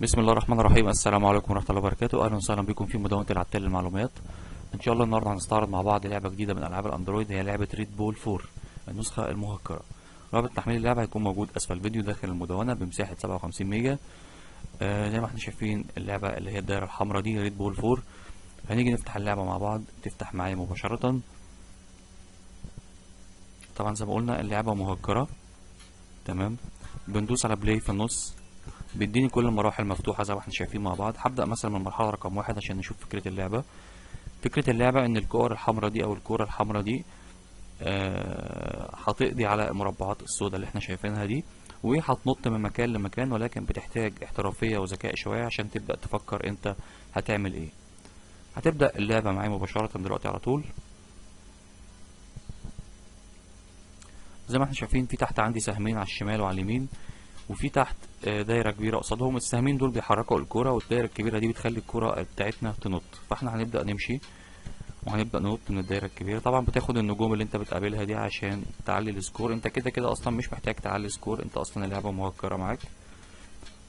بسم الله الرحمن الرحيم السلام عليكم ورحمة الله وبركاته أهلا وسهلا بكم في مدونة العتال للمعلومات إن شاء الله النهاردة هنستعرض مع بعض لعبة جديدة من ألعاب الأندرويد. هي لعبة Red Ball 4 النسخة المهكرة. رابط تحميل اللعبة هيكون موجود أسفل الفيديو داخل المدونة بمساحة 57 ميجا. آه زي ما إحنا شايفين اللعبة اللي هي الدائرة الحمراء دي Red Ball 4 هنيجي نفتح اللعبة مع بعض. تفتح معايا مباشرة. طبعا زي ما قلنا اللعبة مهكرة. تمام؟ بندوس على بلاي في النص. بيديني كل المراحل مفتوحة زي ما إحنا شايفين مع بعض. هبدأ مثلا من المرحلة رقم واحد عشان نشوف فكرة اللعبة. فكرة اللعبة إن الكور الحمراء دي أو الكورة الحمراء دي آه، هتقضي على المربعات السوداء اللي إحنا شايفينها دي وهتنط من مكان لمكان ولكن بتحتاج احترافية وذكاء شوية عشان تبدأ تفكر انت هتعمل إيه. هتبدأ اللعبة معايا مباشرة دلوقتي على طول. زي ما إحنا شايفين في تحت عندي سهمين على الشمال وعلى اليمين. وفي تحت آه، دايرة كبيرة قصادهم. السهمين دول بيحركوا الكرة والدايرة الكبيرة دي بتخلي الكرة بتاعتنا تنط. فاحنا هنبدأ نمشي وهنبدأ ننط من الدايرة الكبيرة. طبعا بتاخد النجوم اللي انت بتقابلها دي عشان تعلي ال score. انت كده كده أصلا مش محتاج تعلي score. انت أصلا اللعبة مهكرة معاك.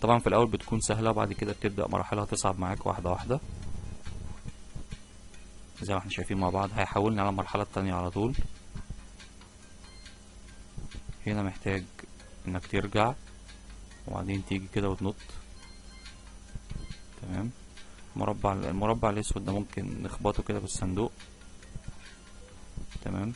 طبعا في الأول بتكون سهلة وبعد كده بتبدأ مراحلها تصعب معاك واحدة واحدة. زي ما إحنا شايفين مع بعض هيحولني على المرحلة التانية على طول. هنا محتاج إنك ترجع. وبعدين تيجي كده وتنط. تمام. مربع المربع الأسود ده ممكن نخبطه كده بالصندوق تمام.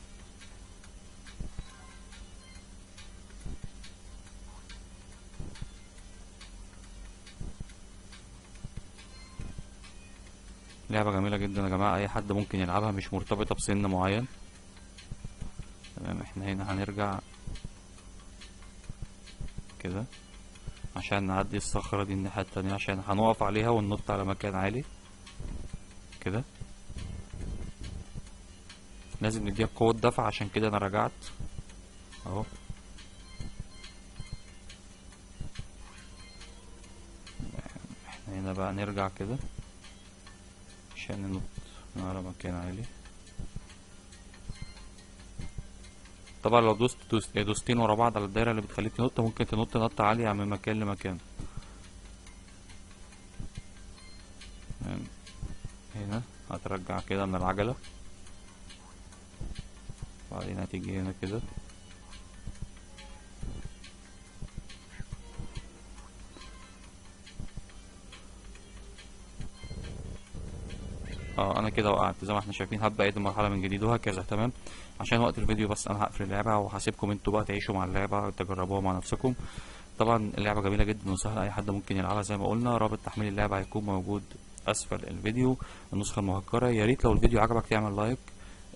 لعبة جميلة جدا يا جماعة. أي حد ممكن يلعبها مش مرتبطة بسن معين. تمام. إحنا هنا هنرجع كده. عشان نعدي الصخرة دي الناحية التانية عشان هنقف عليها وننط على مكان عالي. كده؟ لازم نديها قوة دفع عشان كده أنا رجعت. أهو. إحنا هنا بقى نرجع كده عشان ننط على مكان عالي. طبعا لو دوست دوست دوستين ورا بعض على الدايرة اللي بتخليك تنط ممكن تنط نطة عالية من مكان لمكان. هنا هترجع كده من العجلة. وبعدين هتيجي هنا كده. آه أنا كده وقعت. زي ما إحنا شايفين هبدأ اعيد المرحلة من جديد وهكذا تمام؟ عشان وقت الفيديو بس أنا هقفل اللعبة وهسيبكم أنتوا بقى تعيشوا مع اللعبة وتجربوها مع نفسكم. طبعا اللعبة جميلة جدا وسهلة أي حد ممكن يلعبها زي ما قلنا. رابط تحميل اللعبة هيكون موجود أسفل الفيديو النسخة المهكرة. يا ريت لو الفيديو عجبك تعمل like.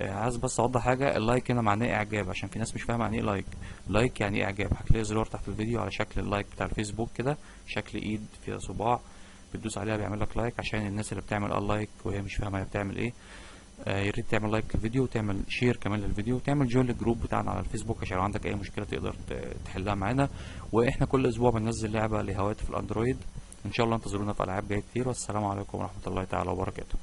آه، عايز بس أوضح حاجة ال like هنا معناه إعجاب عشان في ناس مش فاهمة يعني إيه like. like يعني إيه إعجاب. هتلاقي زرار تحت الفيديو على شكل ال like بتاع الفيسبوك كده شكل إيد فيها صباع. بتدوس عليها بيعمل لك like عشان الناس اللي بتعمل آه like وهي مش فاهمة هي بتعمل إيه. آه، يا ريت تعمل like للفيديو وتعمل share كمان للفيديو وتعمل join لل group بتاعنا على الفيسبوك عشان لو عندك أي مشكلة تقدر تحلها معانا. وإحنا كل أسبوع بننزل لعبة لهواتف الأندرويد. إن شاء الله انتظرونا في ألعاب جاية كتير. والسلام عليكم ورحمة الله تعالى وبركاته.